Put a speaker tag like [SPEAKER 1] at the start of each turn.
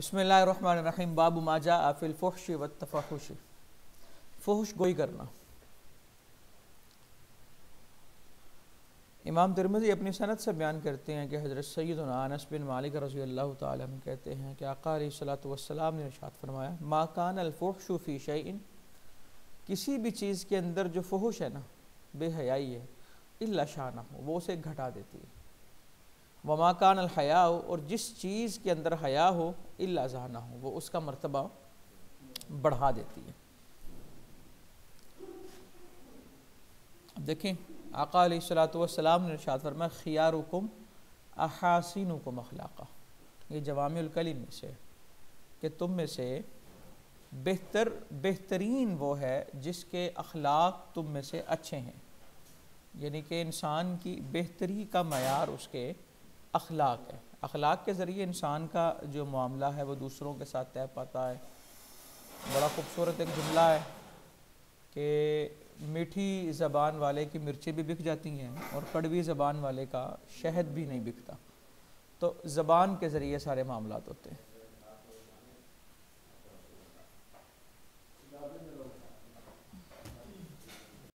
[SPEAKER 1] बसमीम बाबू माजा आफिल फ़ोश व तफ़ाहुश। फ़ोश गोई करना। इमाम तिरमजी अपनी सनत से बयान करते हैं कि हज़रत सैद अनस बिन मालिक रज़ी अल्लाह तम कहते हैं कि आका सलाम ने इरशाद फरमाया माकान अलफ़ोशु फ़ी शैन किसी भी चीज़ के अंदर जो फ़ोश है ना, बेहयाई है, इल्ला शाना हो वो उसे घटा देती है। वमाकान अलहया हो और जिस चीज़ के अंदर हया हो, इल्ला जहाना हो, वो उसका मर्तबा बढ़ा देती है। अब देखें, आका सलाम ने इरशाद फरमाया, खियारुकुम अहासिनुकुम अखलाक़ा। ये जवामिलकलिम में से कि तुम में से बेहतर, बेहतरीन वो है जिसके अखलाक तुम में से अच्छे हैं। यानी कि इंसान की बेहतरी का मैार उसके अखलाक है। अखलाक के ज़रिए इंसान का जो मामला है, वो दूसरों के साथ तय पाता है। बड़ा खूबसूरत एक जुमला है कि मीठी ज़बान वाले की मिर्ची भी बिक जाती हैं और कड़वी ज़बान वाले का शहद भी नहीं बिकता। तो ज़बान के ज़रिए सारे मामला होते हैं।